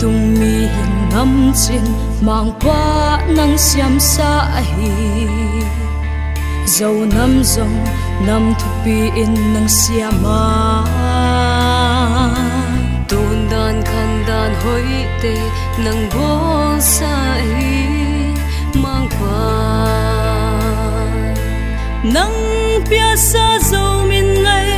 tung mi ngắm chin mang qua nắng xiêm xa hi dầu năm dòng năm thu pi in nang xiama tôn đàn khăn đàn hối tê nắng bon xa hi mang qua nắng pia xa dầu min ngày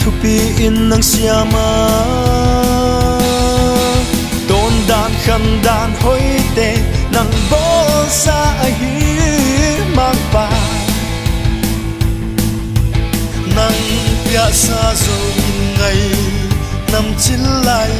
thu pi in nang siama tôn đàn khăn đàn hoi te nang bó sa hi mang ba nang pya sa zo in năm chín chin lai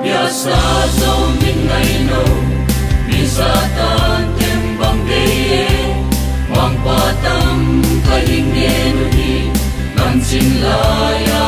Ya sa zong min ngai no mi sa tan tem bang de ye wang pa tam ka hing ne nu ni nan sin la ya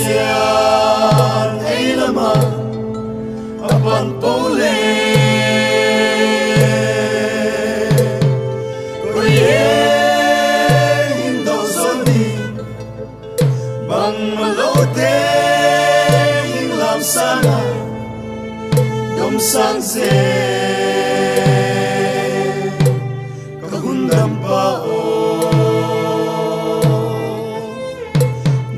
Pasian ay naman Apan pole. Kuye Hindo zoni Bang malote Hinglam sana Dom san se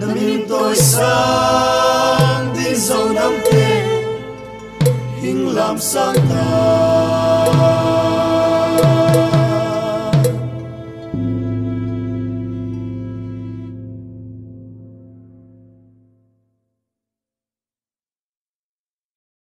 Namin tôi sáng Din sâu nắm tê Hình làm sáng ta